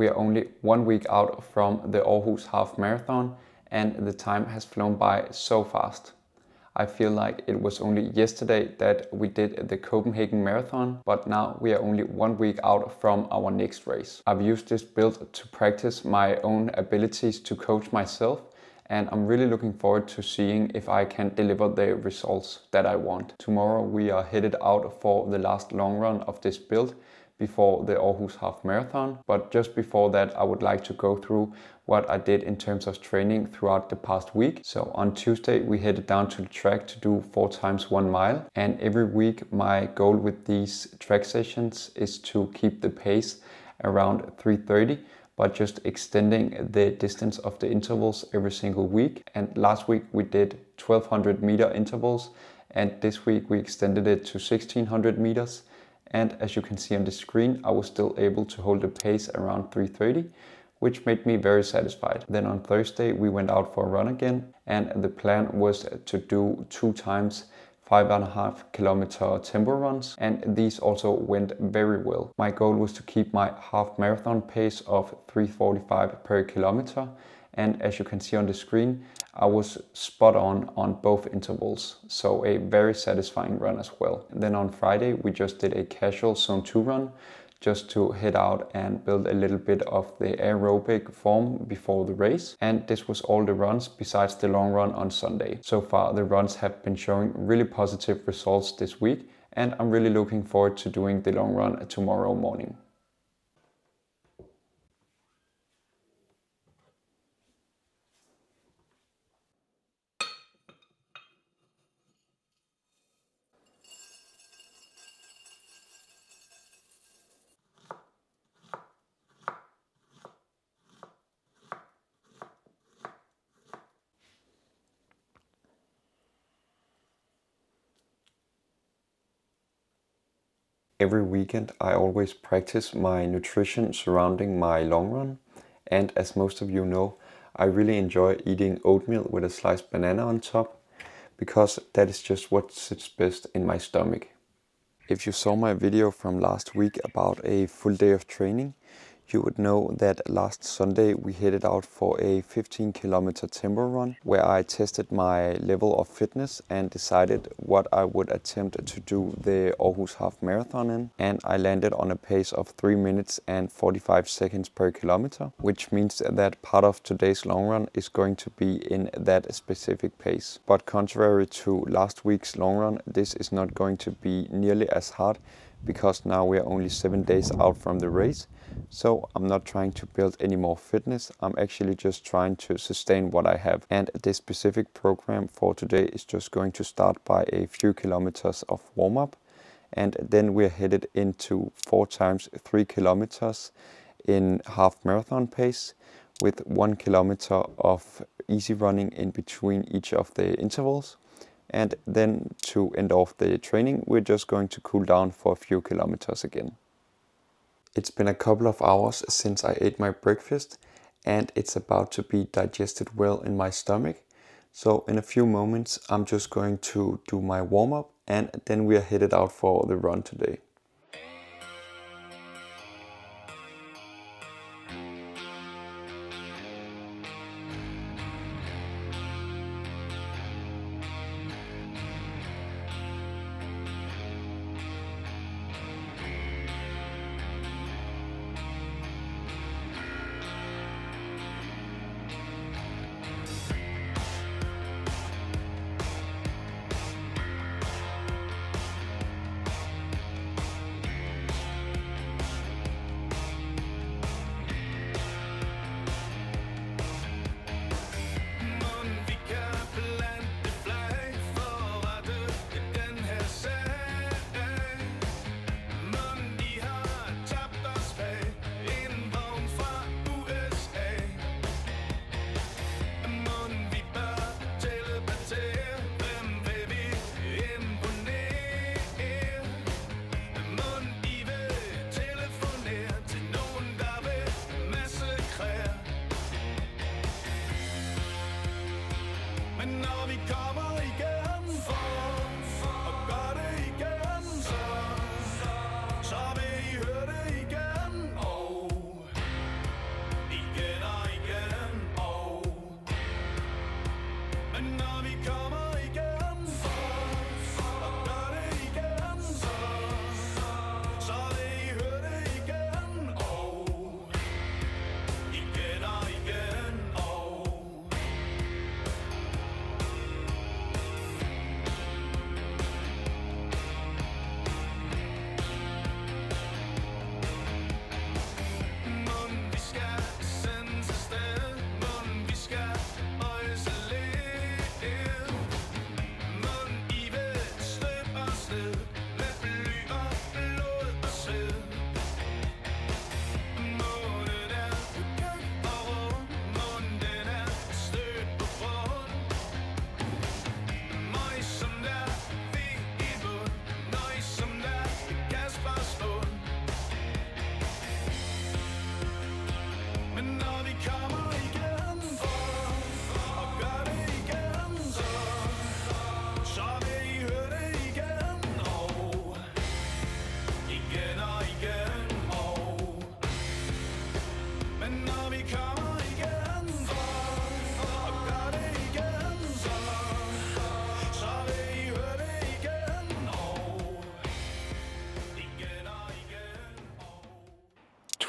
We are only one week out from the Aarhus Half Marathon and the time has flown by so fast. I feel like it was only yesterday that we did the Copenhagen Marathon, but now we are only one week out from our next race. I've used this build to practice my own abilities to coach myself and I'm really looking forward to seeing if I can deliver the results that I want. Tomorrow we are headed out for the last long run of this build before the Aarhus Half Marathon. But just before that, I would like to go through what I did in terms of training throughout the past week. So on Tuesday, we headed down to the track to do four times one mile. And every week, my goal with these track sessions is to keep the pace around 330 but just extending the distance of the intervals every single week. And last week we did 1200 meter intervals and this week we extended it to 1600 meters. And as you can see on the screen, I was still able to hold the pace around 330, which made me very satisfied. Then on Thursday, we went out for a run again, and the plan was to do two times five and a half kilometer tempo runs and these also went very well. My goal was to keep my half marathon pace of 345 per kilometer and as you can see on the screen I was spot on on both intervals so a very satisfying run as well. And then on Friday we just did a casual zone 2 run just to head out and build a little bit of the aerobic form before the race. And this was all the runs besides the long run on Sunday. So far, the runs have been showing really positive results this week, and I'm really looking forward to doing the long run tomorrow morning. Every weekend I always practice my nutrition surrounding my long run and as most of you know I really enjoy eating oatmeal with a sliced banana on top because that is just what sits best in my stomach. If you saw my video from last week about a full day of training you would know that last Sunday we headed out for a 15 kilometer tempo run where I tested my level of fitness and decided what I would attempt to do the Aarhus Half Marathon in. And I landed on a pace of 3 minutes and 45 seconds per kilometer, which means that part of today's long run is going to be in that specific pace. But contrary to last week's long run, this is not going to be nearly as hard because now we are only seven days out from the race. So I'm not trying to build any more fitness. I'm actually just trying to sustain what I have. And this specific program for today is just going to start by a few kilometers of warm up. And then we're headed into four times three kilometers in half marathon pace with one kilometer of easy running in between each of the intervals. And then to end off the training, we're just going to cool down for a few kilometers again. It's been a couple of hours since I ate my breakfast and it's about to be digested well in my stomach. So in a few moments, I'm just going to do my warm up and then we are headed out for the run today.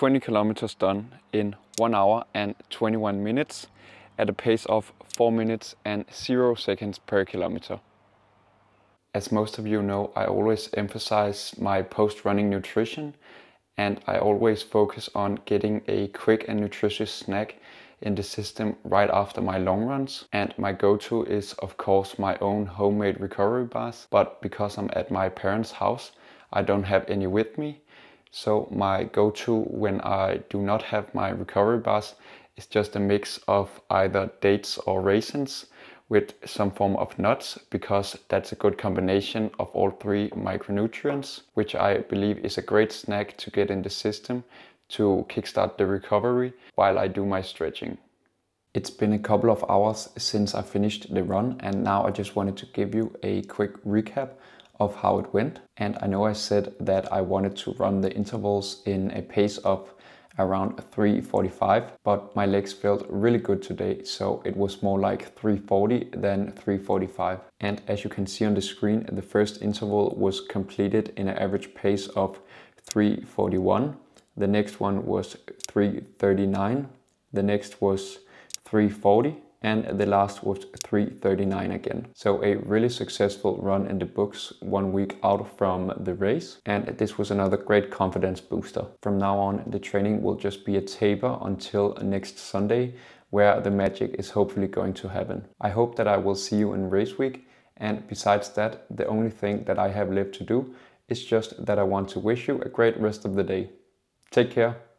20 kilometers done in 1 hour and 21 minutes at a pace of 4 minutes and 0 seconds per kilometer. As most of you know, I always emphasize my post-running nutrition and I always focus on getting a quick and nutritious snack in the system right after my long runs. And my go-to is of course my own homemade recovery bars, but because I'm at my parents' house, I don't have any with me. So my go-to when I do not have my recovery bars is just a mix of either dates or raisins with some form of nuts because that's a good combination of all three micronutrients, which I believe is a great snack to get in the system to kickstart the recovery while I do my stretching. It's been a couple of hours since I finished the run and now I just wanted to give you a quick recap of how it went. And I know I said that I wanted to run the intervals in a pace of around 345 but my legs felt really good today so it was more like 340 than 345 and as you can see on the screen the first interval was completed in an average pace of 341 the next one was 339 the next was 340 and the last was 339 again. So a really successful run in the books one week out from the race and this was another great confidence booster. From now on the training will just be a taper until next Sunday where the magic is hopefully going to happen. I hope that I will see you in race week and besides that the only thing that I have left to do is just that I want to wish you a great rest of the day. Take care.